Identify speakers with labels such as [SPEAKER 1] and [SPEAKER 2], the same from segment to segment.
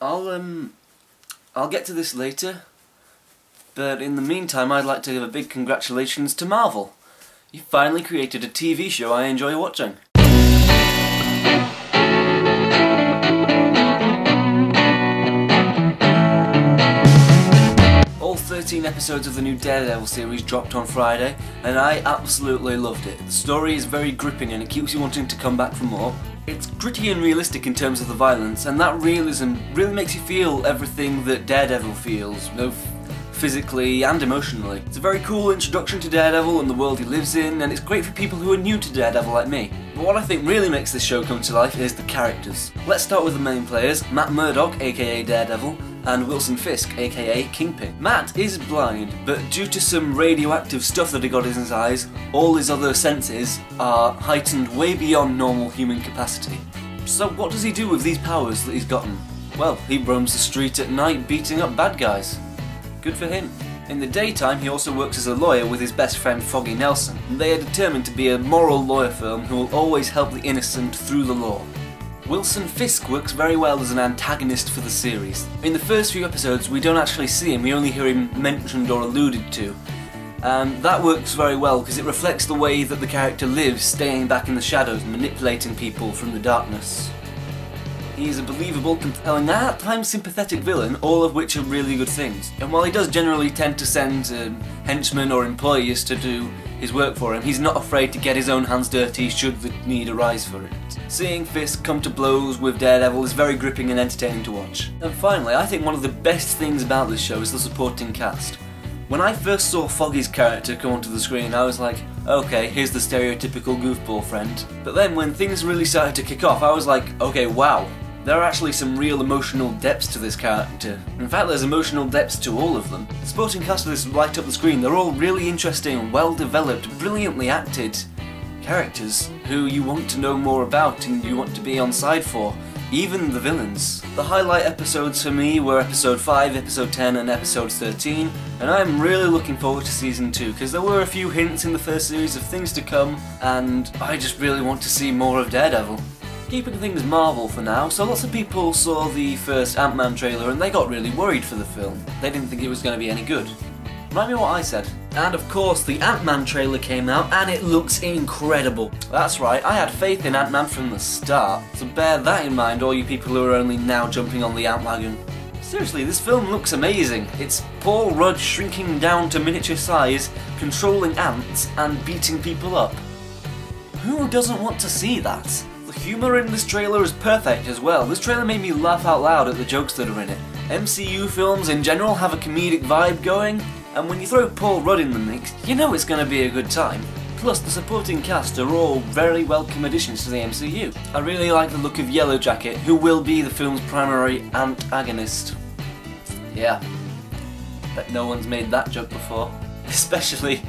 [SPEAKER 1] I'll um, I'll get to this later. But in the meantime, I'd like to give a big congratulations to Marvel. You finally created a TV show I enjoy watching. All 13 episodes of the new Daredevil series dropped on Friday, and I absolutely loved it. The story is very gripping and it keeps you wanting to come back for more. It's gritty and realistic in terms of the violence, and that realism really makes you feel everything that Daredevil feels, both physically and emotionally. It's a very cool introduction to Daredevil and the world he lives in, and it's great for people who are new to Daredevil like me. But what I think really makes this show come to life is the characters. Let's start with the main players, Matt Murdock, aka Daredevil, and Wilson Fisk, aka Kingpin. Matt is blind, but due to some radioactive stuff that he got in his eyes, all his other senses are heightened way beyond normal human capacity. So what does he do with these powers that he's gotten? Well, he roams the street at night beating up bad guys. Good for him. In the daytime, he also works as a lawyer with his best friend Foggy Nelson. And they are determined to be a moral lawyer firm who will always help the innocent through the law. Wilson Fisk works very well as an antagonist for the series. In the first few episodes, we don't actually see him, we only hear him mentioned or alluded to. And that works very well because it reflects the way that the character lives, staying back in the shadows, manipulating people from the darkness. He is a believable, compelling, and at times sympathetic villain, all of which are really good things. And while he does generally tend to send um, henchmen or employees to do his work for him, he's not afraid to get his own hands dirty should the need arise for it. Seeing Fisk come to blows with Daredevil is very gripping and entertaining to watch. And finally, I think one of the best things about this show is the supporting cast. When I first saw Foggy's character come onto the screen, I was like, okay, here's the stereotypical goofball friend. But then when things really started to kick off, I was like, okay, wow, there are actually some real emotional depths to this character. In fact, there's emotional depths to all of them. Of this light up the screen, they're all really interesting, well developed, brilliantly acted characters who you want to know more about and you want to be on side for. Even the villains. The highlight episodes for me were episode 5, episode 10 and episode 13 and I'm really looking forward to season 2 because there were a few hints in the first series of things to come and I just really want to see more of Daredevil. Keeping things Marvel for now, so lots of people saw the first Ant-Man trailer and they got really worried for the film. They didn't think it was going to be any good. Remind me what I said. And of course, the Ant-Man trailer came out and it looks incredible. That's right, I had faith in Ant-Man from the start, so bear that in mind all you people who are only now jumping on the Ant wagon. Seriously, this film looks amazing. It's Paul Rudd shrinking down to miniature size, controlling ants, and beating people up. Who doesn't want to see that? The humour in this trailer is perfect as well. This trailer made me laugh out loud at the jokes that are in it. MCU films in general have a comedic vibe going, and when you throw Paul Rudd in the mix, you know it's going to be a good time. Plus, the supporting cast are all very welcome additions to the MCU. I really like the look of Yellow Jacket, who will be the film's primary antagonist. Yeah, bet no one's made that joke before. Especially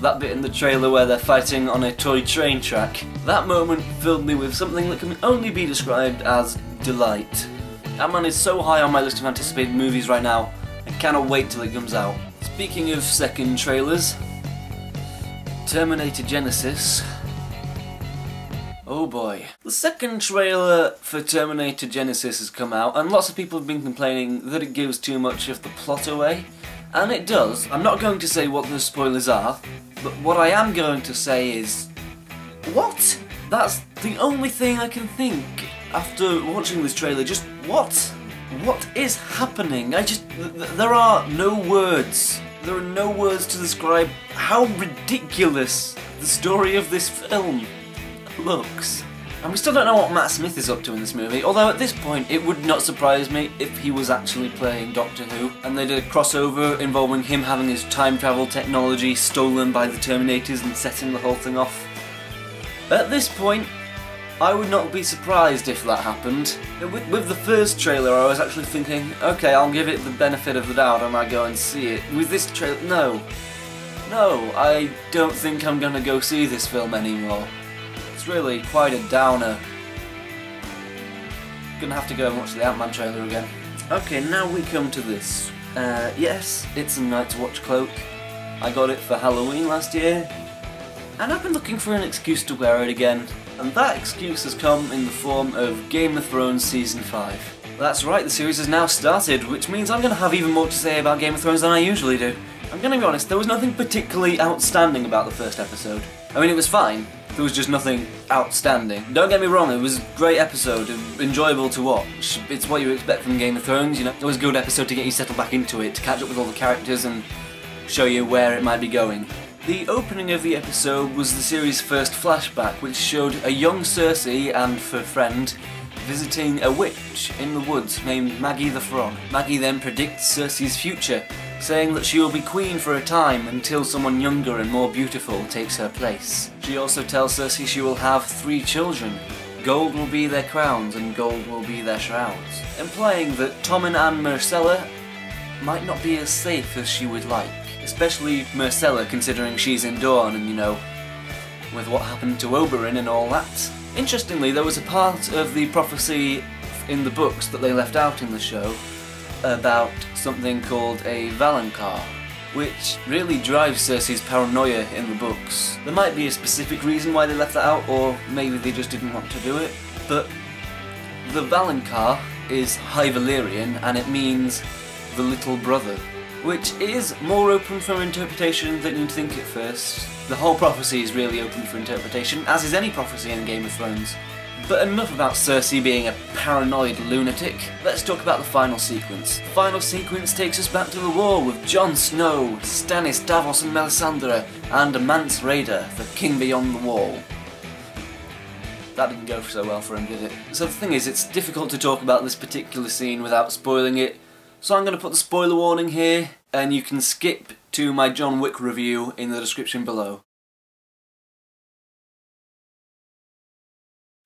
[SPEAKER 1] that bit in the trailer where they're fighting on a toy train track. That moment filled me with something that can only be described as delight. Ant-Man is so high on my list of anticipated movies right now, I cannot wait till it comes out. Speaking of second trailers, Terminator Genisys. Oh boy. The second trailer for Terminator Genisys has come out, and lots of people have been complaining that it gives too much of the plot away. And it does. I'm not going to say what the spoilers are, but what I am going to say is... What? That's the only thing I can think after watching this trailer. Just what? What is happening? I just... Th there are no words. There are no words to describe how ridiculous the story of this film looks. And we still don't know what Matt Smith is up to in this movie, although at this point it would not surprise me if he was actually playing Doctor Who and they did a crossover involving him having his time travel technology stolen by the Terminators and setting the whole thing off. At this point, I would not be surprised if that happened. With, with, the first trailer I was actually thinking, okay, I'll give it the benefit of the doubt and I go and see it. With this trailer, no. No, I don't think I'm gonna go see this film anymore. It's really quite a downer. Gonna have to go and watch the Ant-Man trailer again. Okay, now we come to this. Uh, yes, it's a Night's Watch cloak. I got it for Halloween last year, and I've been looking for an excuse to wear it again, and that excuse has come in the form of Game of Thrones Season 5. That's right, the series has now started, which means I'm going to have even more to say about Game of Thrones than I usually do. I'm going to be honest, there was nothing particularly outstanding about the first episode. I mean, it was fine, there was just nothing outstanding. Don't get me wrong, it was a great episode, enjoyable to watch. It's what you expect from Game of Thrones, you know. It was a good episode to get you settled back into it, to catch up with all the characters and show you where it might be going. The opening of the episode was the series' first flashback, which showed a young Cersei and her friend visiting a witch in the woods named Maggie the Frog. Maggie then predicts Cersei's future, saying that she will be queen for a time until someone younger and more beautiful takes her place. She also tells Cersei she will have three children. Gold will be their crowns and gold will be their shrouds, implying that Tommen and Myrcella might not be as safe as she would like especially Myrcella considering she's in Dorne and you know, with what happened to Oberyn and all that. Interestingly, there was a part of the prophecy in the books that they left out in the show about something called a Valonqar, which really drives Cersei's paranoia in the books. There might be a specific reason why they left that out, or maybe they just didn't want to do it, but the Valonqar is High Valyrian and it means the little brother which is more open for interpretation than you'd think at first. The whole prophecy is really open for interpretation, as is any prophecy in Game of Thrones. But enough about Cersei being a paranoid lunatic. Let's talk about the final sequence. The final sequence takes us back to the war with Jon Snow, Stannis, Davos and Melisandre, and Mance Rayder, the king beyond the wall. That didn't go so well for him, did it? So the thing is, it's difficult to talk about this particular scene without spoiling it, so I'm going to put the spoiler warning here, and you can skip to my John Wick review in the description below.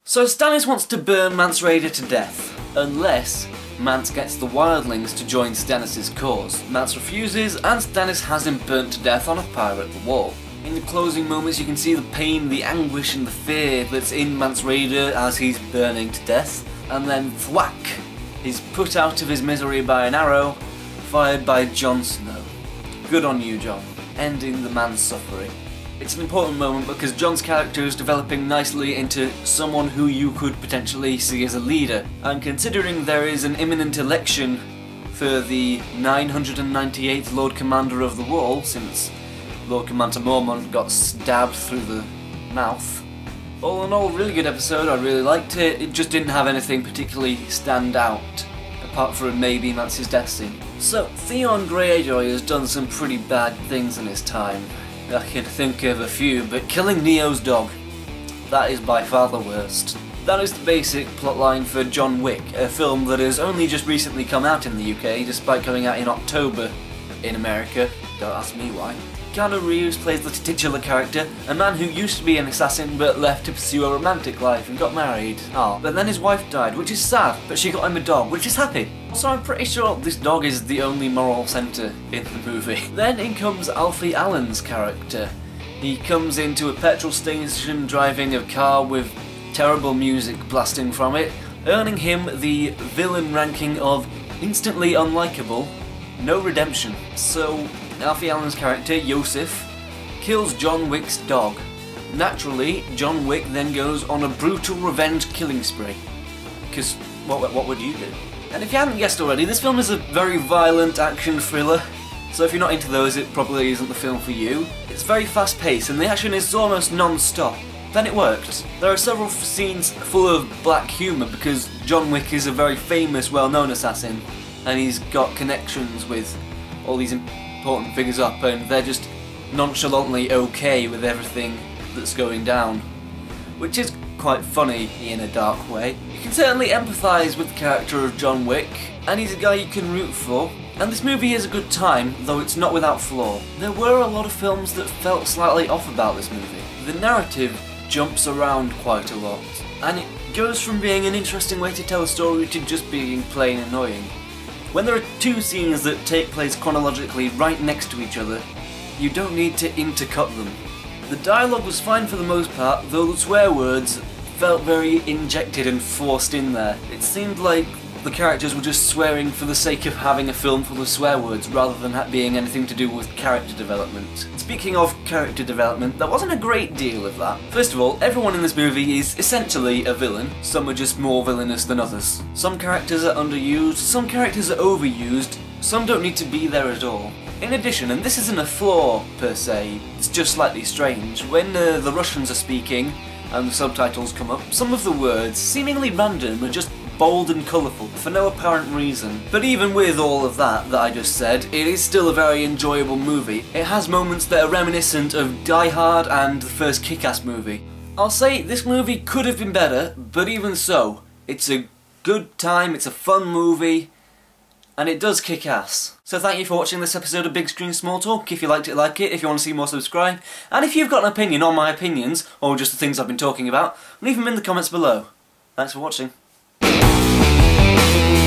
[SPEAKER 1] So Stannis wants to burn Mance Rayder to death, unless Mance gets the wildlings to join Stannis' cause. Mance refuses, and Stannis has him burnt to death on a pyre at the wall. In the closing moments you can see the pain, the anguish and the fear that's in Mance Rayder as he's burning to death, and then thwack! He's put out of his misery by an arrow fired by Jon Snow. Good on you, Jon, ending the man's suffering. It's an important moment because Jon's character is developing nicely into someone who you could potentially see as a leader, and considering there is an imminent election for the 998th Lord Commander of the Wall, since Lord Commander Mormont got stabbed through the mouth, all in all, really good episode, I really liked it. It just didn't have anything particularly stand out, apart from maybe Mance's death scene. So, Theon Greyjoy has done some pretty bad things in his time. I can think of a few, but killing Neo's dog, that is by far the worst. That is the basic plotline for John Wick, a film that has only just recently come out in the UK, despite coming out in October in America. Don't ask me why. Keanu Reeves plays the titular character, a man who used to be an assassin but left to pursue a romantic life and got married. Ah, but then his wife died, which is sad, but she got him a dog, which is happy. So I'm pretty sure this dog is the only moral centre in the movie. Then in comes Alfie Allen's character. He comes into a petrol station driving a car with terrible music blasting from it, earning him the villain ranking of instantly unlikable, no redemption. So Alfie Allen's character, Iosef, kills John Wick's dog. Naturally, John Wick then goes on a brutal revenge killing spree. Because what, what would you do? And if you haven't guessed already, this film is a very violent action thriller. So if you're not into those, it probably isn't the film for you. It's very fast paced and the action is almost non-stop. Then it worked. There are several scenes full of black humour because John Wick is a very famous, well-known assassin and he's got connections with all these important figures up and they're just nonchalantly okay with everything that's going down. Which is quite funny in a dark way. You can certainly empathise with the character of John Wick, and he's a guy you can root for. And this movie is a good time, though it's not without flaw. There were a lot of films that felt slightly off about this movie. The narrative jumps around quite a lot, and it goes from being an interesting way to tell a story to just being plain annoying. When there are two scenes that take place chronologically right next to each other, you don't need to intercut them. The dialogue was fine for the most part, though the swear words felt very injected and forced in there. It seemed like the characters were just swearing for the sake of having a film full of swear words rather than being anything to do with character development. Speaking of character development, there wasn't a great deal of that. First of all, everyone in this movie is essentially a villain. Some are just more villainous than others. Some characters are underused, some characters are overused, some don't need to be there at all. In addition, and this isn't a flaw per se, it's just slightly strange, when uh, the Russians are speaking and the subtitles come up, some of the words, seemingly random, are just bold and colourful for no apparent reason. But even with all of that that I just said, it is still a very enjoyable movie. It has moments that are reminiscent of Die Hard and the first Kick-Ass movie. I'll say this movie could have been better, but even so, it's a good time, it's a fun movie, and it does kick ass. So thank you for watching this episode of Big Screen Small Talk. If you liked it, like it. If you want to see more, subscribe. And if you've got an opinion on my opinions, or just the things I've been talking about, leave them in the comments below. Thanks for watching. Thank you.